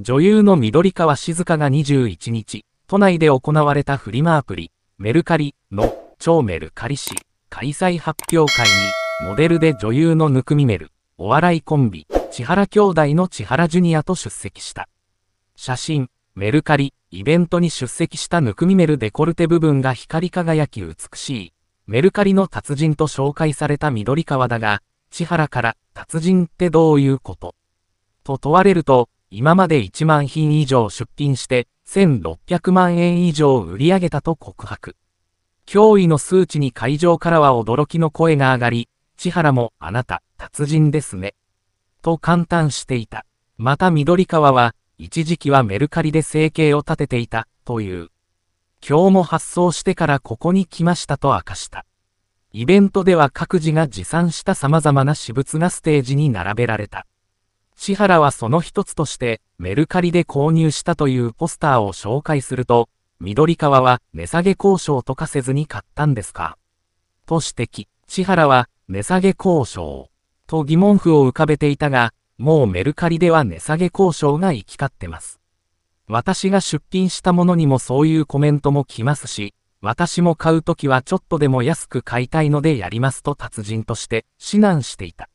女優の緑川静香が21日、都内で行われたフリマアプリ、メルカリの超メルカリ誌開催発表会に、モデルで女優のぬくみメル、お笑いコンビ、千原兄弟の千原ジュニアと出席した。写真、メルカリ、イベントに出席したぬくみメルデコルテ部分が光り輝き美しい。メルカリの達人と紹介された緑川だが、千原から達人ってどういうこと？と問われると、今まで1万品以上出品して1600万円以上売り上げたと告白。驚異の数値に会場からは驚きの声が上がり、千原もあなた、達人ですね。と感嘆していた。また緑川は、一時期はメルカリで生計を立てていた、という。今日も発送してからここに来ましたと明かした。イベントでは各自が持参した様々な私物がステージに並べられた。千原はその一つとして、メルカリで購入したというポスターを紹介すると、緑川は値下げ交渉とかせずに買ったんですか？と指摘。千原は値下げ交渉と疑問符を浮かべていたが、もうメルカリでは値下げ交渉が行き交ってます。私が出品したものにもそういうコメントも来ますし、私も買うときはちょっとでも安く買いたいのでやりますと達人として指南していた。